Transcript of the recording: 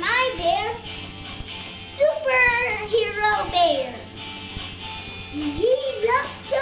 my bear, Superhero Bear. He loves to